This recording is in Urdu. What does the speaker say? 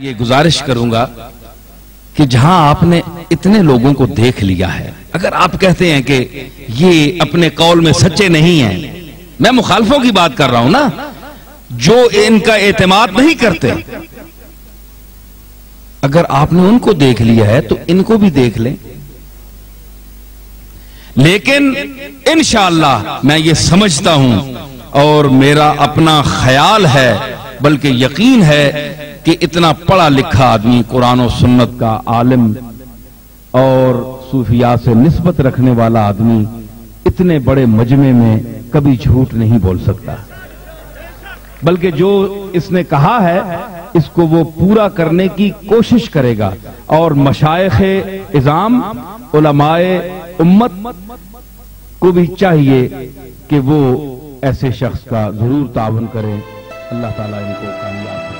یہ گزارش کروں گا کہ جہاں آپ نے اتنے لوگوں کو دیکھ لیا ہے، اگر آپ کہتے ہیں کہ یہ اپنے قول میں سچے نہیں ہیں، میں مخالفوں کی بات کر رہا ہوں نا، جو ان کا اعتماد نہیں کرتے۔ اگر آپ نے ان کو دیکھ لیا ہے تو ان کو بھی دیکھ لیں۔ لیکن انشاءاللہ میں یہ سمجھتا ہوں اور میرا اپنا خیال ہے، بلکہ یقین ہے کہ اتنا پڑھا لکھا آدمی قرآن و سنت کا عالم اور صوفیاء سے نسبت رکھنے والا آدمی اتنے بڑے مجمع میں کبھی جھوٹ نہیں بول سکتا۔ بلکہ جو اس نے کہا ہے، اس کو وہ پورا کرنے کی کوشش کرے گا۔ اور مشائق ازام علماء امت کو بھی چاہیے کہ وہ ایسے شخص کا ضرور تعاون کریں۔ اللہ تعالیٰ ان کو کامیاب